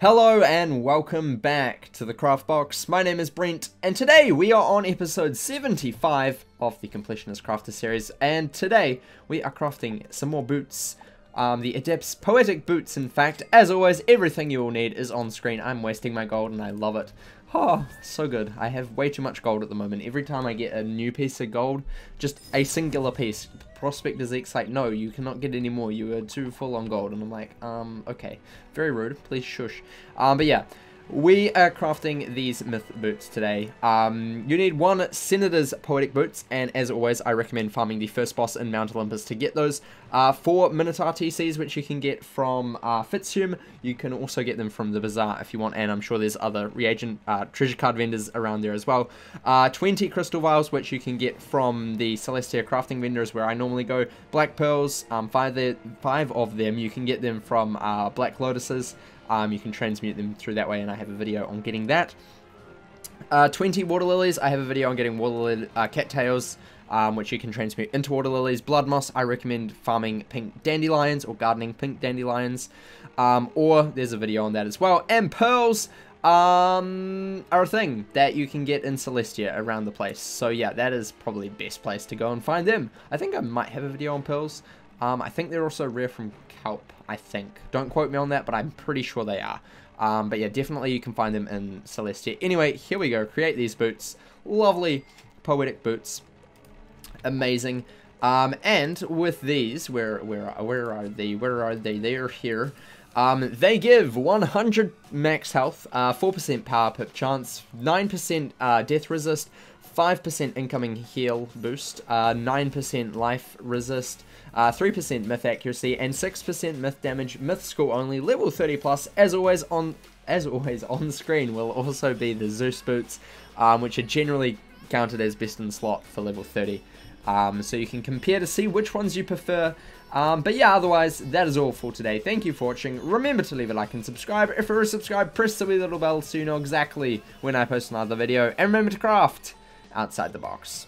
Hello and welcome back to the Craft Box. My name is Brent, and today we are on episode 75 of the Completionist Crafter series. And today we are crafting some more boots, um, the Adept's Poetic Boots. In fact, as always, everything you will need is on screen. I'm wasting my gold, and I love it. Oh, so good. I have way too much gold at the moment. Every time I get a new piece of gold, just a singular piece, Prospector Zeke's like, no, you cannot get any more. You are too full on gold. And I'm like, um, okay. Very rude. Please shush. Um, but yeah, we are crafting these myth boots today. Um, you need one Senator's Poetic Boots, and as always, I recommend farming the first boss in Mount Olympus to get those. Uh, four Minotaur TCs, which you can get from uh, Fitzhume. You can also get them from the Bazaar if you want, and I'm sure there's other reagent uh, treasure card vendors around there as well. Uh, 20 Crystal Vials, which you can get from the Celestia crafting vendors where I normally go. Black Pearls, um, five, five of them, you can get them from uh, Black Lotuses. Um, you can transmute them through that way, and I have a video on getting that. Uh, 20 water lilies, I have a video on getting water lily, uh, cattails, um, which you can transmute into water lilies. Blood moss, I recommend farming pink dandelions or gardening pink dandelions. Um, or there's a video on that as well. And pearls um, are a thing that you can get in Celestia around the place. So yeah, that is probably best place to go and find them. I think I might have a video on pearls. Um, I think they're also rare from Kelp, I think. Don't quote me on that, but I'm pretty sure they are. Um, but yeah, definitely you can find them in Celestia. Anyway, here we go. Create these boots. Lovely poetic boots. Amazing. Um, and with these, where where where are they? Where are they? They are here. Um, they give 100 max health, 4% uh, power pip chance, 9% uh, death resist, 5% incoming heal boost, 9% uh, life resist, 3% uh, myth accuracy, and 6% myth damage. Myth school only, level 30 plus. As always on as always on screen will also be the Zeus boots, um, which are generally counted as best in slot for level 30. Um, so you can compare to see which ones you prefer. Um, but yeah, otherwise, that is all for today. Thank you for watching. Remember to leave a like and subscribe. If you're a subscribe, press the wee little bell so you know exactly when I post another video. And remember to craft outside the box.